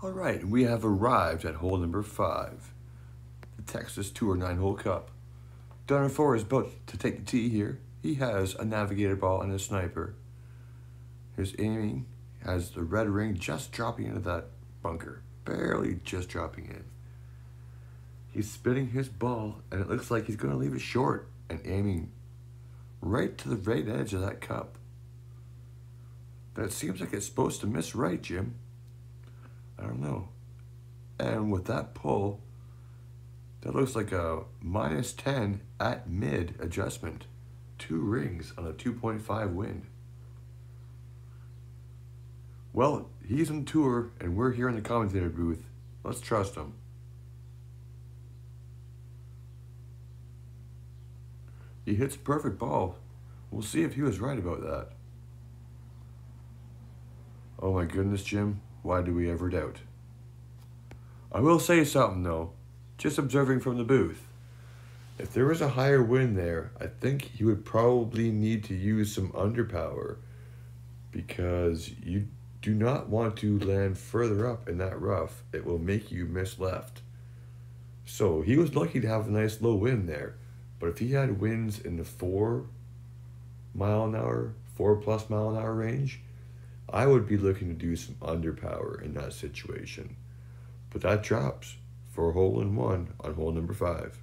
All right, we have arrived at hole number five, the Texas Tour 9 hole cup. Donner Four is about to take the tee here. He has a navigator ball and a sniper. He's aiming, has the red ring just dropping into that bunker, barely just dropping in. He's spinning his ball, and it looks like he's going to leave it short and aiming right to the right edge of that cup. That seems like it's supposed to miss right, Jim. I don't know. And with that pull, that looks like a minus 10 at mid adjustment. Two rings on a 2.5 wind. Well, he's on tour and we're here in the commentator booth. Let's trust him. He hits a perfect ball. We'll see if he was right about that. Oh my goodness, Jim. Why do we ever doubt? I will say something though, just observing from the booth. If there was a higher wind there, I think he would probably need to use some underpower because you do not want to land further up in that rough. It will make you miss left. So he was lucky to have a nice low wind there. But if he had winds in the four mile an hour, four plus mile an hour range, I would be looking to do some underpower in that situation. But that drops for a hole in one on hole number five.